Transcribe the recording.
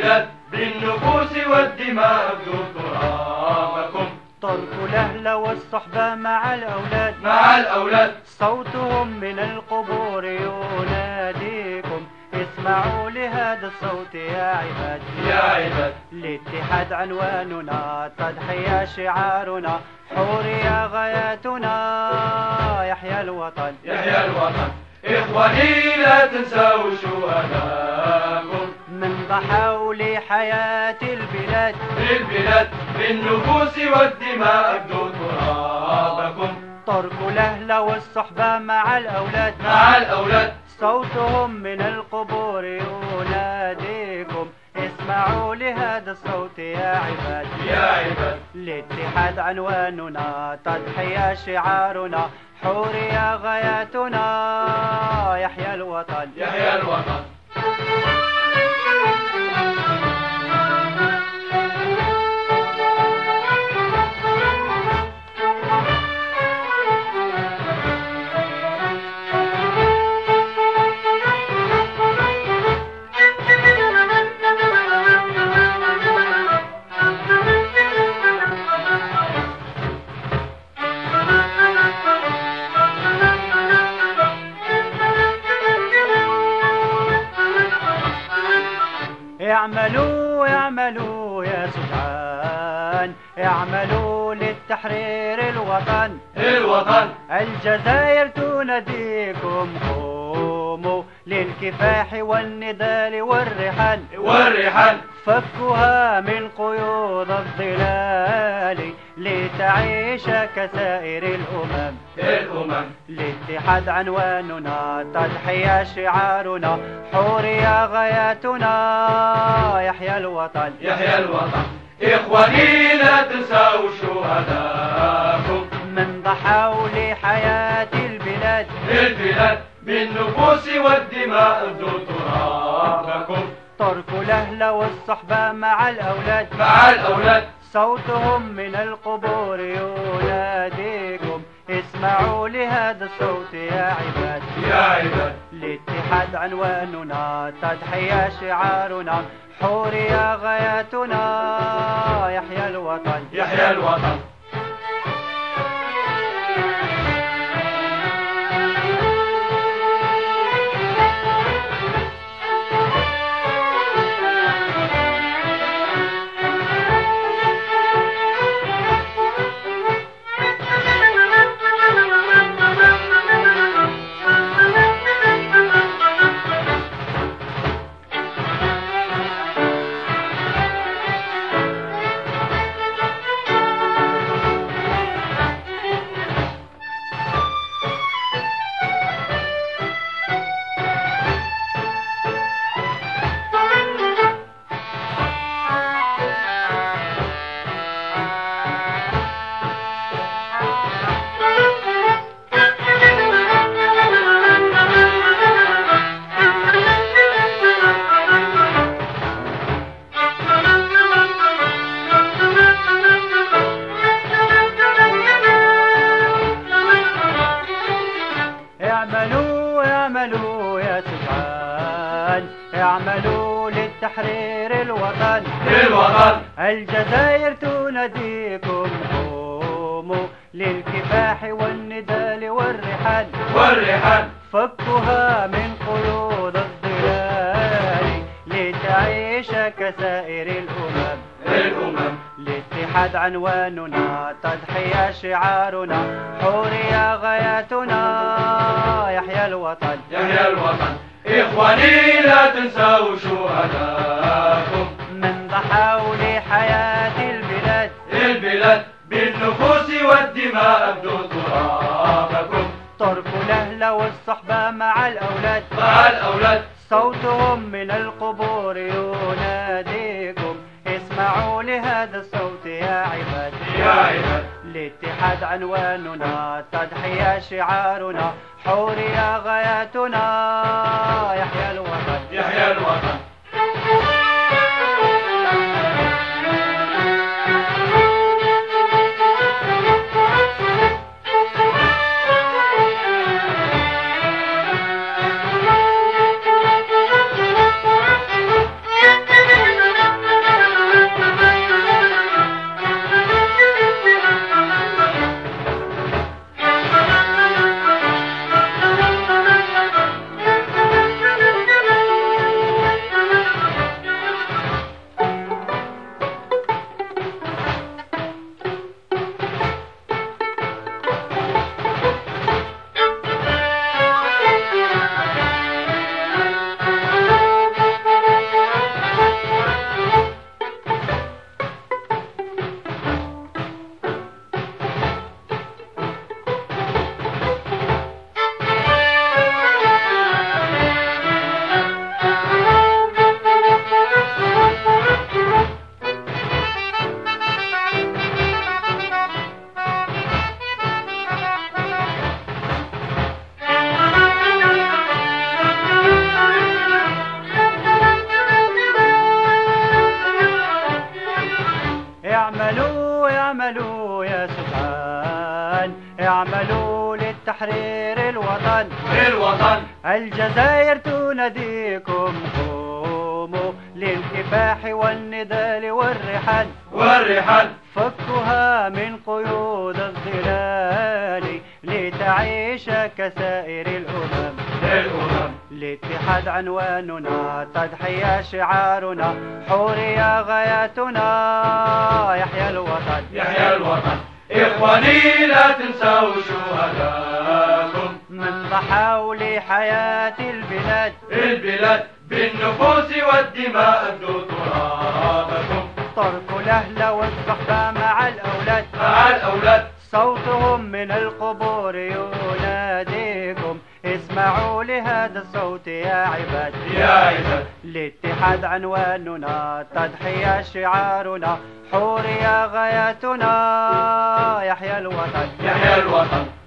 للبلاد بالنفوس والدماء ترابكم ترك الأهل والصحبة مع الأولاد. مع الأولاد. صوتهم من القبور يناديكم. اسمعوا لهذا الصوت يا عباد. يا عباد. الاتحاد عنواننا تضحية شعارنا. حورية غاياتنا. يحيى الوطن. يحيى الوطن. إخواني لا تنسوا شهداءكم من ضحوا لحياة البلاد. للبلاد بالنفوس والدماء ابدوا ترابكم ترك الأهل والصحبة مع الأولاد. مع الأولاد. صوتهم من القبور يناديكم. اسمعوا لهذا الصوت يا عباد. يا عباد. الاتحاد عنواننا تضحية شعارنا حورية غاياتنا. اعملوا اعملوا يا سجعان اعملوا للتحرير الوطن. الوطن. الجزائر تناديكم قوموا للكفاح والنضال والرحال والرحال فكها من قيود الظلال. لتعيش كسائر الأمم. الأمم. الاتحاد عنواننا تضحية شعارنا. حورية غاياتنا يحيى الوطن. يحيى الوطن. إخواني لا تنسوا شهداءكم. من ضحوا لحياة البلاد. للبلاد بالنفوس والدماء ابدوا ترابكم. ترك الأهل والصحبة مع الأولاد. مع الأولاد. صوتهم من القبور يناديكم. اسمعوا لهذا الصوت يا عباد. يا عباد. الاتحاد عنواننا تضحية شعارنا حورية غاياتنا. يحيى الوطن. يحيى الوطن. للتحرير الوطن. الوطن. الجزائر تناديكم قوموا للكفاح والنضال والرحال والرحال فكها من قيود الظلال لتعيش كسائر الأمم. الأمم. الاتحاد عنواننا تضحية شعارنا. حورية غاياتنا. يحيى الوطن. يحيى الوطن. إخواني لا تنسوا شهداءكم. من ضحوا لحياة البلاد. البلاد بالنفوس والدماء ابدوا ترابكم. ترك الأهل والصحبة مع الأولاد. مع الأولاد. صوتهم من القبور يناديكم. اسمعوا لهذا الصوت يا عباد. يا عباد. الاتحاد عنواننا تضحية شعارنا. حورية غاياتنا يحيى الوطن. يحيى الوطن. للتحرير الوطن. الوطن. الجزائر تناديكم قوموا للكفاح والنضال والرحال. والرحال. فكها من قيود الظلال لتعيش كسائر الأمم. للأمم الاتحاد عنواننا تضحية شعارنا حورية غايتنا يحيى الوطن. يحيى الوطن. إخواني لا تنسوا شهداءكم من ضحوا لحياة البلاد. البلاد بالنفوس والدماء ابدوا ترابكم. تركوا الأهل والصحبة مع الأولاد. مع الأولاد. صوتهم من القبور يناديكم. اسمعوا لهذا الصوت يا عباد. يا عباد. الاتحاد عنواننا تضحية شعارنا حورية غايتنا يحيى الوطن. يحيى الوطن.